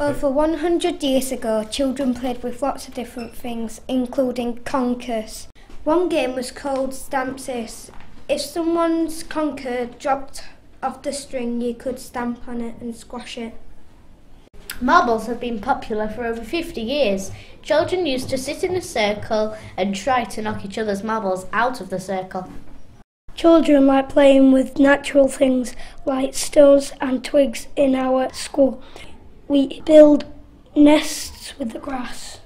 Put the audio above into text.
Over 100 years ago, children played with lots of different things, including conkers. One game was called Stampsies. If someone's conker dropped off the string, you could stamp on it and squash it. Marbles have been popular for over 50 years. Children used to sit in a circle and try to knock each other's marbles out of the circle. Children like playing with natural things like stones and twigs in our school. We build nests with the grass.